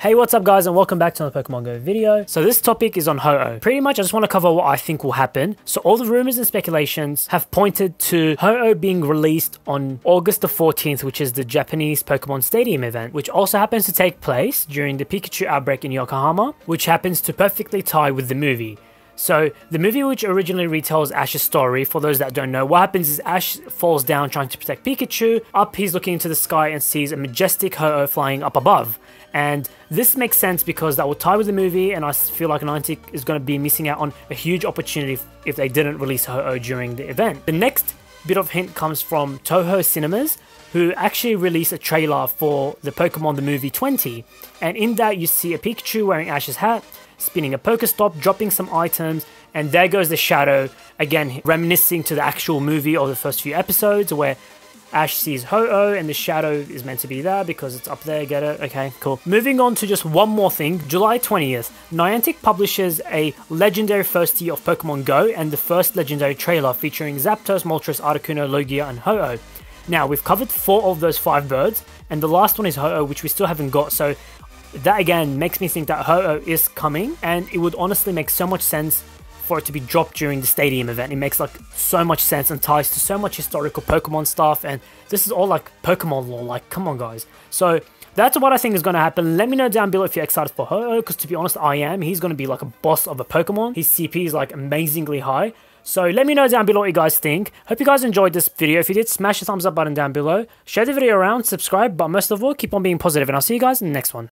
Hey, what's up guys and welcome back to another Pokemon Go video. So this topic is on Ho-Oh. Pretty much I just want to cover what I think will happen. So all the rumors and speculations have pointed to Ho-Oh being released on August the 14th, which is the Japanese Pokemon Stadium event, which also happens to take place during the Pikachu outbreak in Yokohama, which happens to perfectly tie with the movie. So the movie which originally retells Ash's story, for those that don't know, what happens is Ash falls down trying to protect Pikachu. Up he's looking into the sky and sees a majestic Ho-Oh flying up above. And this makes sense because that will tie with the movie, and I feel like Niantic is going to be missing out on a huge opportunity if they didn't release Ho-Oh during the event. The next bit of hint comes from Toho Cinemas, who actually released a trailer for the Pokemon the Movie 20. And in that, you see a Pikachu wearing Ash's hat, spinning a Pokestop, dropping some items, and there goes the shadow, again, reminiscing to the actual movie or the first few episodes where Ash sees Ho-Oh and the shadow is meant to be there because it's up there, get it? Okay, cool. Moving on to just one more thing, July 20th, Niantic publishes a legendary first year of Pokemon Go and the first legendary trailer featuring Zapdos, Moltres, Articuno, Lugia and Ho-Oh. Now, we've covered four of those five birds and the last one is Ho-Oh which we still haven't got, so that again makes me think that Ho-Oh is coming and it would honestly make so much sense for it to be dropped during the stadium event. It makes like so much sense and ties to so much historical Pokemon stuff. And this is all like Pokemon lore. Like, come on, guys. So that's what I think is going to happen. Let me know down below if you're excited for Ho-Oh, because to be honest, I am. He's going to be like a boss of a Pokemon. His CP is like amazingly high. So let me know down below what you guys think. Hope you guys enjoyed this video. If you did, smash the thumbs up button down below. Share the video around, subscribe, but most of all, keep on being positive, and I'll see you guys in the next one.